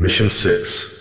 Mission 6.